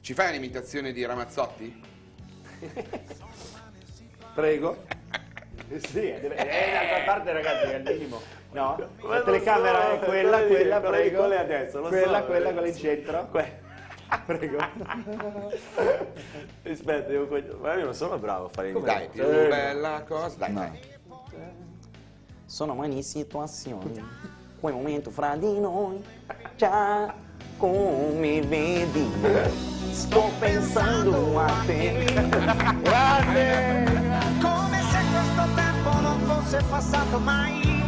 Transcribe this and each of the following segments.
Ci fai un'imitazione di Ramazzotti? Prego. Eh Sì, è d'altra parte ragazzi è il minimo. No? Ma La telecamera so, è quella, cosa quella, dire? prego. Quella è adesso, lo quella, so. quella, quella in centro. Que- Prego. Aspetta, io, ma io non sono bravo a fare Dai, imitazioni. più Eh, bella cosa. Dai, No. dai. Sono mani situazioni, quel momento fra di noi, già come vedi, sto pensando a te. Grande! Come se questo tempo non fosse passato mai.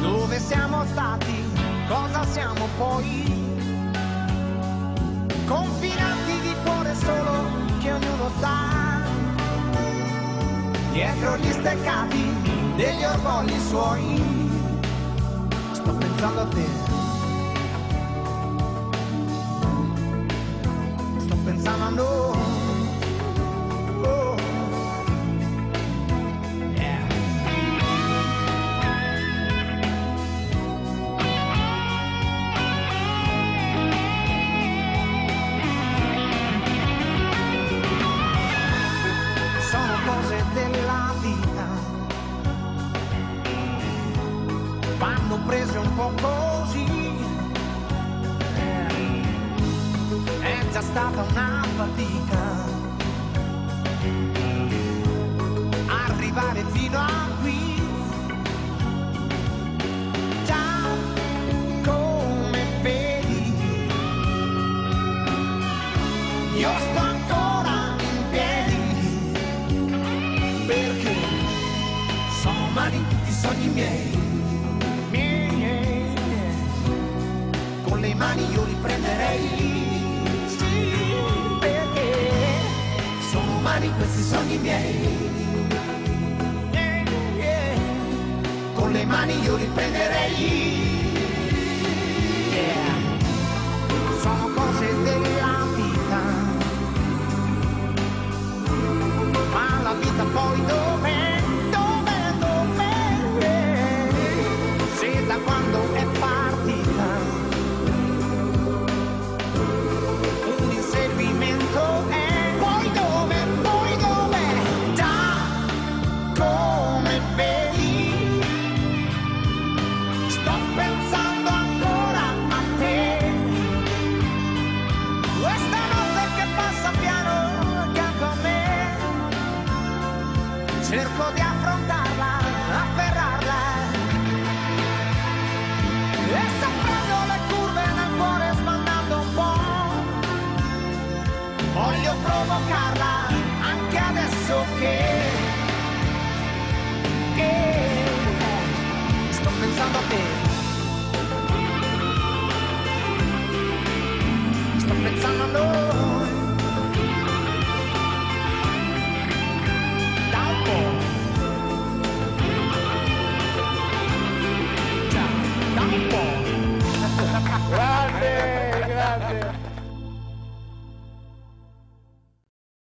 Dove siamo stati? Cosa siamo poi? Confinanti di cuore solo che ognuno sta. Dietro gli steccati degli orgogli suoi. Sto pensando a te. Vanno prese un po' così. È già stata una fatica arrivare fino a qui. Io sto ancora in piedi perché sono umani tutti sogni miei. Con le mani io li prenderei. Sì, perché sono umani questi sogni miei. Con le mani io li cerco di affrontarla, afferrarla. E se prendo le curve nel sbandando un po' voglio provocarla anche adesso che sto pensando a noi